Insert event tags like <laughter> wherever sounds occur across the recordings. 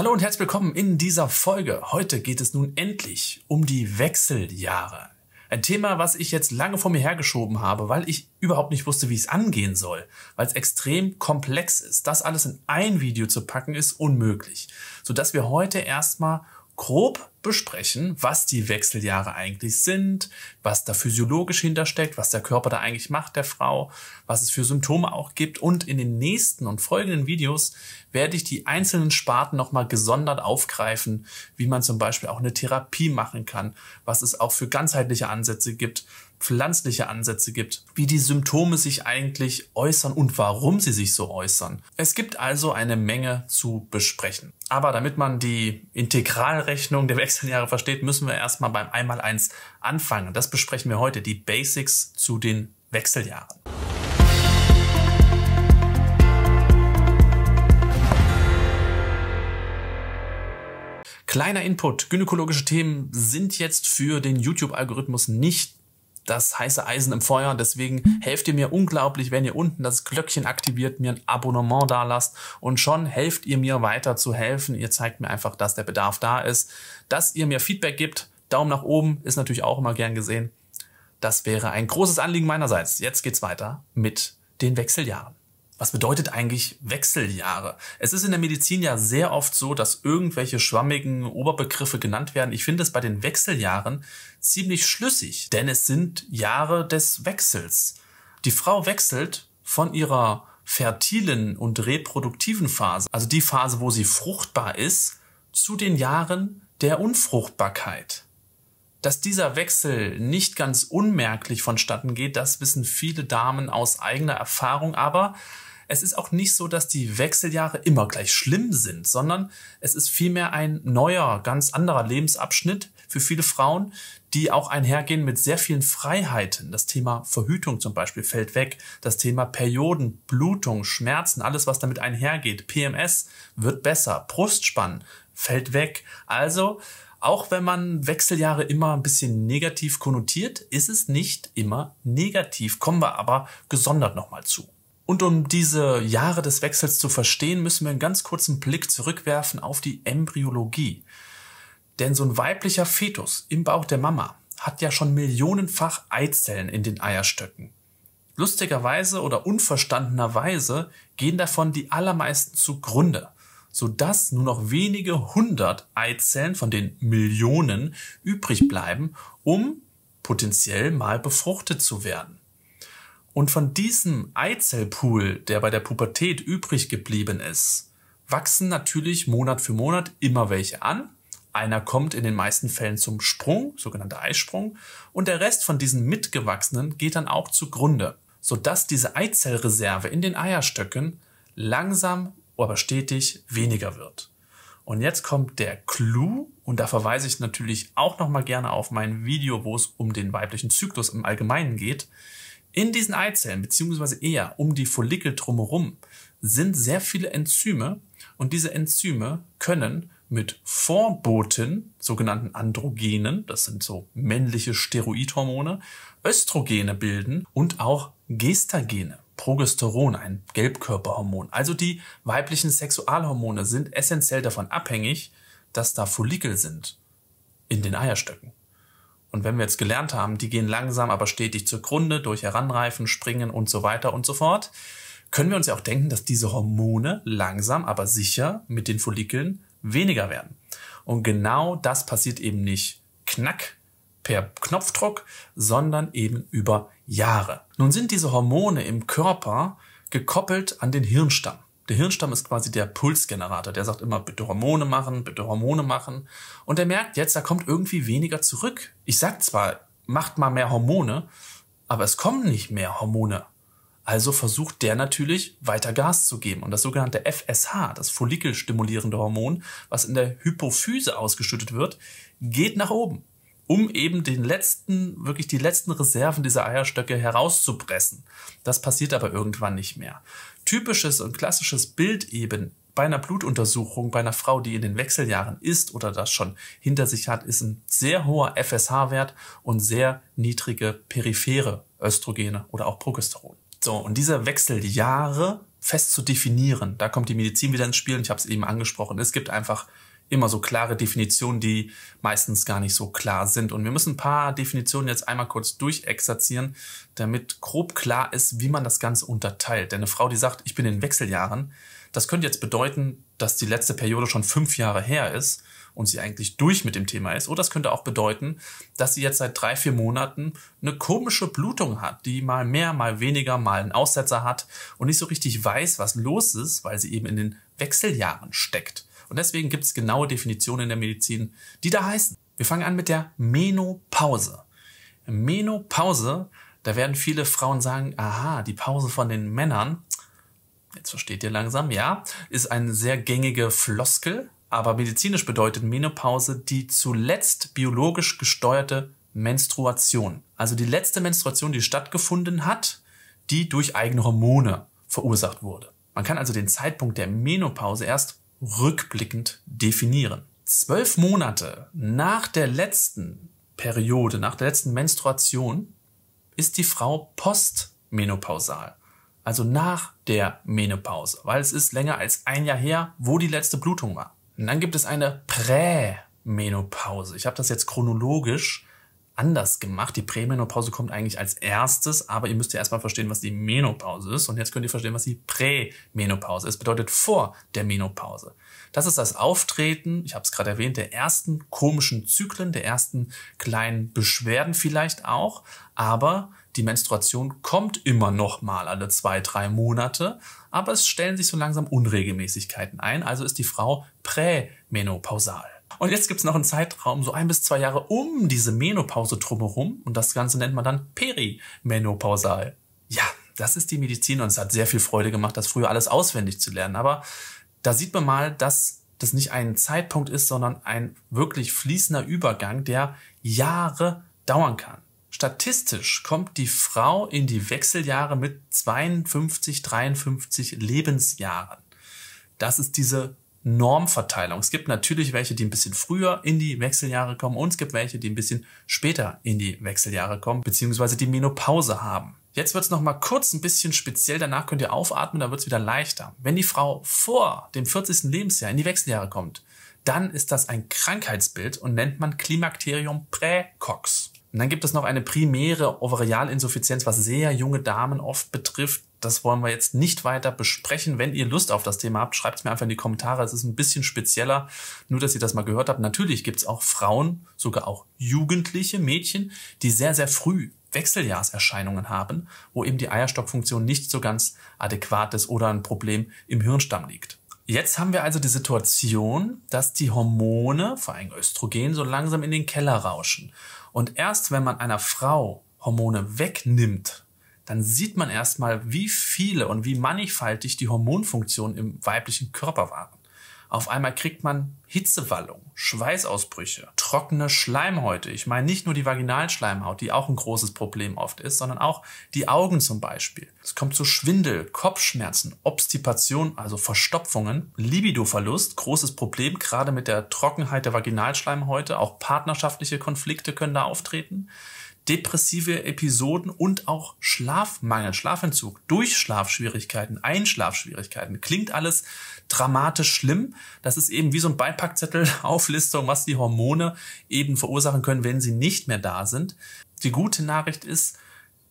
Hallo und herzlich willkommen in dieser Folge. Heute geht es nun endlich um die Wechseljahre. Ein Thema, was ich jetzt lange vor mir hergeschoben habe, weil ich überhaupt nicht wusste, wie es angehen soll, weil es extrem komplex ist. Das alles in ein Video zu packen, ist unmöglich. Sodass wir heute erstmal grob besprechen, was die Wechseljahre eigentlich sind, was da physiologisch hintersteckt, was der Körper da eigentlich macht der Frau, was es für Symptome auch gibt. Und in den nächsten und folgenden Videos werde ich die einzelnen Sparten nochmal gesondert aufgreifen, wie man zum Beispiel auch eine Therapie machen kann, was es auch für ganzheitliche Ansätze gibt, pflanzliche Ansätze gibt, wie die Symptome sich eigentlich äußern und warum sie sich so äußern. Es gibt also eine Menge zu besprechen. Aber damit man die Integralrechnung der Wechseljahre versteht, müssen wir erstmal beim Einmaleins anfangen. Das besprechen wir heute, die Basics zu den Wechseljahren. Kleiner Input. Gynäkologische Themen sind jetzt für den YouTube-Algorithmus nicht das heiße Eisen im Feuer. Deswegen helft ihr mir unglaublich, wenn ihr unten das Glöckchen aktiviert, mir ein Abonnement da lasst und schon helft ihr mir weiter zu helfen. Ihr zeigt mir einfach, dass der Bedarf da ist, dass ihr mir Feedback gibt. Daumen nach oben ist natürlich auch immer gern gesehen. Das wäre ein großes Anliegen meinerseits. Jetzt geht's weiter mit den Wechseljahren. Was bedeutet eigentlich Wechseljahre? Es ist in der Medizin ja sehr oft so, dass irgendwelche schwammigen Oberbegriffe genannt werden. Ich finde es bei den Wechseljahren ziemlich schlüssig, denn es sind Jahre des Wechsels. Die Frau wechselt von ihrer fertilen und reproduktiven Phase, also die Phase, wo sie fruchtbar ist, zu den Jahren der Unfruchtbarkeit. Dass dieser Wechsel nicht ganz unmerklich vonstatten geht, das wissen viele Damen aus eigener Erfahrung, aber es ist auch nicht so, dass die Wechseljahre immer gleich schlimm sind, sondern es ist vielmehr ein neuer, ganz anderer Lebensabschnitt für viele Frauen, die auch einhergehen mit sehr vielen Freiheiten. Das Thema Verhütung zum Beispiel fällt weg. Das Thema Perioden, Blutung, Schmerzen, alles was damit einhergeht. PMS wird besser. Brustspann fällt weg. Also, auch wenn man Wechseljahre immer ein bisschen negativ konnotiert, ist es nicht immer negativ. Kommen wir aber gesondert nochmal zu. Und um diese Jahre des Wechsels zu verstehen, müssen wir einen ganz kurzen Blick zurückwerfen auf die Embryologie. Denn so ein weiblicher Fetus im Bauch der Mama hat ja schon millionenfach Eizellen in den Eierstöcken. Lustigerweise oder unverstandenerweise gehen davon die allermeisten zugrunde, sodass nur noch wenige hundert Eizellen von den Millionen übrig bleiben, um potenziell mal befruchtet zu werden. Und von diesem Eizellpool, der bei der Pubertät übrig geblieben ist, wachsen natürlich Monat für Monat immer welche an. Einer kommt in den meisten Fällen zum Sprung, sogenannter Eisprung, und der Rest von diesen mitgewachsenen geht dann auch zugrunde, sodass diese Eizellreserve in den Eierstöcken langsam, aber stetig weniger wird. Und jetzt kommt der Clou, und da verweise ich natürlich auch nochmal gerne auf mein Video, wo es um den weiblichen Zyklus im Allgemeinen geht. In diesen Eizellen, beziehungsweise eher um die Follikel drumherum, sind sehr viele Enzyme und diese Enzyme können mit Vorboten, sogenannten Androgenen, das sind so männliche Steroidhormone, Östrogene bilden und auch Gestagene, Progesteron, ein Gelbkörperhormon. Also die weiblichen Sexualhormone sind essentiell davon abhängig, dass da Follikel sind in den Eierstöcken. Und wenn wir jetzt gelernt haben, die gehen langsam, aber stetig zugrunde durch Heranreifen, Springen und so weiter und so fort, können wir uns ja auch denken, dass diese Hormone langsam, aber sicher mit den Follikeln weniger werden. Und genau das passiert eben nicht knack per Knopfdruck, sondern eben über Jahre. Nun sind diese Hormone im Körper gekoppelt an den Hirnstamm. Der Hirnstamm ist quasi der Pulsgenerator. Der sagt immer, bitte Hormone machen, bitte Hormone machen. Und er merkt jetzt, da kommt irgendwie weniger zurück. Ich sag zwar, macht mal mehr Hormone, aber es kommen nicht mehr Hormone. Also versucht der natürlich weiter Gas zu geben. Und das sogenannte FSH, das follikelstimulierende Hormon, was in der Hypophyse ausgeschüttet wird, geht nach oben um eben den letzten, wirklich die letzten Reserven dieser Eierstöcke herauszupressen. Das passiert aber irgendwann nicht mehr. Typisches und klassisches Bild eben bei einer Blutuntersuchung bei einer Frau, die in den Wechseljahren ist oder das schon hinter sich hat, ist ein sehr hoher FSH-Wert und sehr niedrige periphere Östrogene oder auch Progesteron. So, und diese Wechseljahre fest zu definieren. Da kommt die Medizin wieder ins Spiel und ich habe es eben angesprochen. Es gibt einfach immer so klare Definitionen, die meistens gar nicht so klar sind. Und wir müssen ein paar Definitionen jetzt einmal kurz durchexerzieren, damit grob klar ist, wie man das Ganze unterteilt. Denn eine Frau, die sagt, ich bin in Wechseljahren, das könnte jetzt bedeuten, dass die letzte Periode schon fünf Jahre her ist und sie eigentlich durch mit dem Thema ist. Oder das könnte auch bedeuten, dass sie jetzt seit drei, vier Monaten eine komische Blutung hat, die mal mehr, mal weniger, mal einen Aussetzer hat und nicht so richtig weiß, was los ist, weil sie eben in den Wechseljahren steckt. Und deswegen gibt es genaue Definitionen in der Medizin, die da heißen. Wir fangen an mit der Menopause. Menopause, da werden viele Frauen sagen, aha, die Pause von den Männern, jetzt versteht ihr langsam, ja, ist eine sehr gängige Floskel, aber medizinisch bedeutet Menopause die zuletzt biologisch gesteuerte Menstruation. Also die letzte Menstruation, die stattgefunden hat, die durch eigene Hormone verursacht wurde. Man kann also den Zeitpunkt der Menopause erst rückblickend definieren. Zwölf Monate nach der letzten Periode, nach der letzten Menstruation, ist die Frau postmenopausal. Also nach der Menopause, weil es ist länger als ein Jahr her, wo die letzte Blutung war. Und dann gibt es eine Prämenopause. Ich habe das jetzt chronologisch anders gemacht. Die Prämenopause kommt eigentlich als erstes, aber ihr müsst ja erstmal verstehen, was die Menopause ist. Und jetzt könnt ihr verstehen, was die Prämenopause ist. Bedeutet vor der Menopause. Das ist das Auftreten, ich habe es gerade erwähnt, der ersten komischen Zyklen, der ersten kleinen Beschwerden vielleicht auch. Aber die Menstruation kommt immer noch mal alle zwei, drei Monate, aber es stellen sich so langsam Unregelmäßigkeiten ein, also ist die Frau prämenopausal. Und jetzt gibt's noch einen Zeitraum, so ein bis zwei Jahre um diese Menopause drumherum. Und das Ganze nennt man dann perimenopausal. Ja, das ist die Medizin und es hat sehr viel Freude gemacht, das früher alles auswendig zu lernen. Aber da sieht man mal, dass das nicht ein Zeitpunkt ist, sondern ein wirklich fließender Übergang, der Jahre dauern kann. Statistisch kommt die Frau in die Wechseljahre mit 52, 53 Lebensjahren. Das ist diese Normverteilung. Es gibt natürlich welche, die ein bisschen früher in die Wechseljahre kommen und es gibt welche, die ein bisschen später in die Wechseljahre kommen, beziehungsweise die Menopause haben. Jetzt wird es nochmal kurz ein bisschen speziell, danach könnt ihr aufatmen, dann wird es wieder leichter. Wenn die Frau vor dem 40. Lebensjahr in die Wechseljahre kommt, dann ist das ein Krankheitsbild und nennt man Klimakterium präcox. Und dann gibt es noch eine primäre Ovarialinsuffizienz, was sehr junge Damen oft betrifft. Das wollen wir jetzt nicht weiter besprechen. Wenn ihr Lust auf das Thema habt, schreibt es mir einfach in die Kommentare. Es ist ein bisschen spezieller, nur dass ihr das mal gehört habt. Natürlich gibt es auch Frauen, sogar auch jugendliche Mädchen, die sehr, sehr früh Wechseljahrserscheinungen haben, wo eben die Eierstockfunktion nicht so ganz adäquat ist oder ein Problem im Hirnstamm liegt. Jetzt haben wir also die Situation, dass die Hormone, vor allem Östrogen, so langsam in den Keller rauschen. Und erst wenn man einer Frau Hormone wegnimmt, dann sieht man erstmal, wie viele und wie mannigfaltig die Hormonfunktionen im weiblichen Körper waren. Auf einmal kriegt man Hitzewallung, Schweißausbrüche, trockene Schleimhäute. Ich meine nicht nur die Vaginalschleimhaut, die auch ein großes Problem oft ist, sondern auch die Augen zum Beispiel. Es kommt zu Schwindel, Kopfschmerzen, Obstipation, also Verstopfungen, Libidoverlust, großes Problem, gerade mit der Trockenheit der Vaginalschleimhäute. Auch partnerschaftliche Konflikte können da auftreten depressive Episoden und auch Schlafmangel, Schlafentzug, Durchschlafschwierigkeiten, Einschlafschwierigkeiten. Klingt alles dramatisch schlimm. Das ist eben wie so ein Beipackzettel <laughs> Auflistung, was die Hormone eben verursachen können, wenn sie nicht mehr da sind. Die gute Nachricht ist,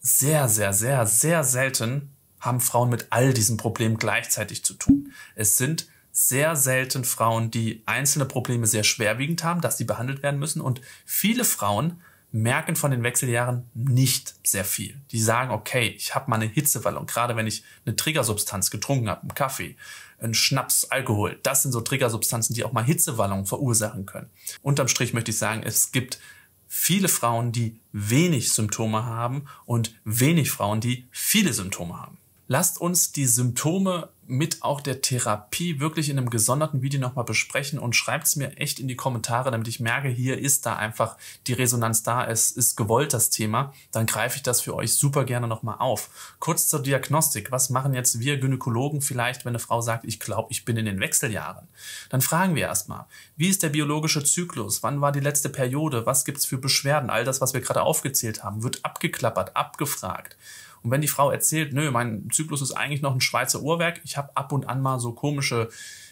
sehr, sehr, sehr, sehr selten haben Frauen mit all diesen Problemen gleichzeitig zu tun. Es sind sehr selten Frauen, die einzelne Probleme sehr schwerwiegend haben, dass sie behandelt werden müssen. Und viele Frauen merken von den Wechseljahren nicht sehr viel. Die sagen, okay, ich habe mal eine Hitzewallung, gerade wenn ich eine Triggersubstanz getrunken habe, einen Kaffee, einen Schnaps, Alkohol. Das sind so Triggersubstanzen, die auch mal Hitzewallungen verursachen können. Unterm Strich möchte ich sagen, es gibt viele Frauen, die wenig Symptome haben und wenig Frauen, die viele Symptome haben. Lasst uns die Symptome mit auch der Therapie wirklich in einem gesonderten Video nochmal besprechen und schreibt es mir echt in die Kommentare, damit ich merke, hier ist da einfach die Resonanz da, es ist gewollt das Thema, dann greife ich das für euch super gerne nochmal auf. Kurz zur Diagnostik, was machen jetzt wir Gynäkologen vielleicht, wenn eine Frau sagt, ich glaube, ich bin in den Wechseljahren? Dann fragen wir erstmal, wie ist der biologische Zyklus? Wann war die letzte Periode? Was gibt es für Beschwerden? All das, was wir gerade aufgezählt haben, wird abgeklappert, abgefragt. Und wenn die Frau erzählt, nö, mein Zyklus ist eigentlich noch ein Schweizer Uhrwerk, ich habe ab und an mal so komische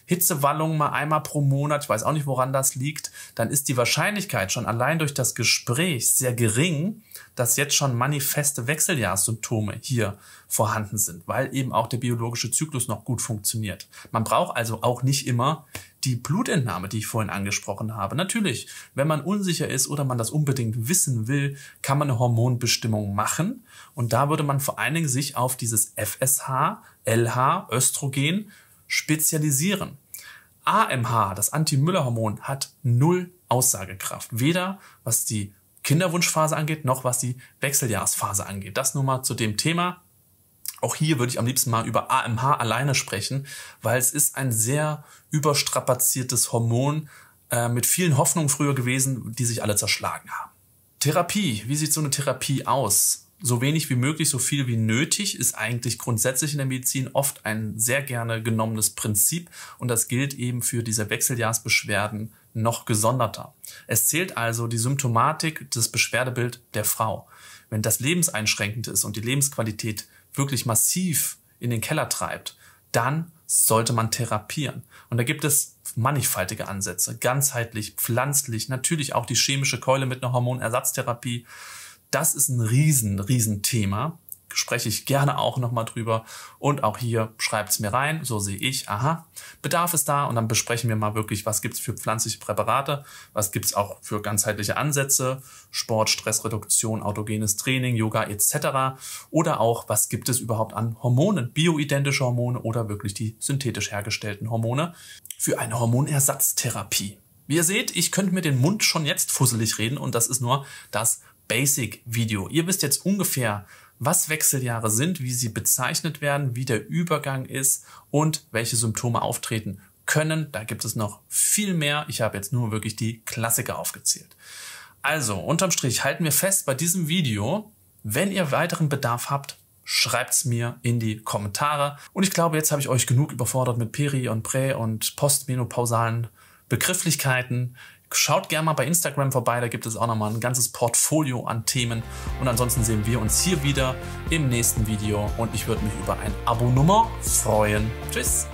Hitzewallungen mal einmal pro Monat, ich weiß auch nicht, woran das liegt, dann ist die Wahrscheinlichkeit schon allein durch das Gespräch sehr gering, dass jetzt schon manifeste Wechseljahrssymptome hier vorhanden sind, weil eben auch der biologische Zyklus noch gut funktioniert. Man braucht also auch nicht immer die Blutentnahme, die ich vorhin angesprochen habe. Natürlich, wenn man unsicher ist oder man das unbedingt wissen will, kann man eine Hormonbestimmung machen. Und da würde man vor allen Dingen sich auf dieses FSH, LH, Östrogen spezialisieren. AMH, das Anti-Müller-Hormon, hat null Aussagekraft. Weder was die Kinderwunschphase angeht, noch was die Wechseljahrsphase angeht. Das nur mal zu dem Thema. Auch hier würde ich am liebsten mal über AMH alleine sprechen, weil es ist ein sehr überstrapaziertes Hormon äh, mit vielen Hoffnungen früher gewesen, die sich alle zerschlagen haben. Therapie. Wie sieht so eine Therapie aus? So wenig wie möglich, so viel wie nötig, ist eigentlich grundsätzlich in der Medizin oft ein sehr gerne genommenes Prinzip und das gilt eben für diese Wechseljahrsbeschwerden noch gesonderter. Es zählt also die Symptomatik des Beschwerdebild der Frau. Wenn das lebenseinschränkend ist und die Lebensqualität wirklich massiv in den Keller treibt, dann sollte man therapieren. Und da gibt es mannigfaltige Ansätze, ganzheitlich, pflanzlich, natürlich auch die chemische Keule mit einer Hormonersatztherapie das ist ein riesen, riesen Thema. Spreche ich gerne auch nochmal drüber. Und auch hier schreibt es mir rein, so sehe ich, aha, Bedarf ist da und dann besprechen wir mal wirklich, was gibt es für pflanzliche Präparate, was gibt es auch für ganzheitliche Ansätze, Sport, Stressreduktion, autogenes Training, Yoga etc. Oder auch, was gibt es überhaupt an Hormonen, bioidentische Hormone oder wirklich die synthetisch hergestellten Hormone für eine Hormonersatztherapie. Wie ihr seht, ich könnte mir den Mund schon jetzt fusselig reden und das ist nur das Basic-Video. Ihr wisst jetzt ungefähr, was Wechseljahre sind, wie sie bezeichnet werden, wie der Übergang ist und welche Symptome auftreten können. Da gibt es noch viel mehr. Ich habe jetzt nur wirklich die Klassiker aufgezählt. Also, unterm Strich halten wir fest bei diesem Video, wenn ihr weiteren Bedarf habt, schreibt's mir in die Kommentare. Und ich glaube, jetzt habe ich euch genug überfordert mit Peri und Prä und postmenopausalen Begrifflichkeiten. Schaut gerne mal bei Instagram vorbei, da gibt es auch nochmal ein ganzes Portfolio an Themen. Und ansonsten sehen wir uns hier wieder im nächsten Video und ich würde mich über ein Abo-Nummer freuen. Tschüss!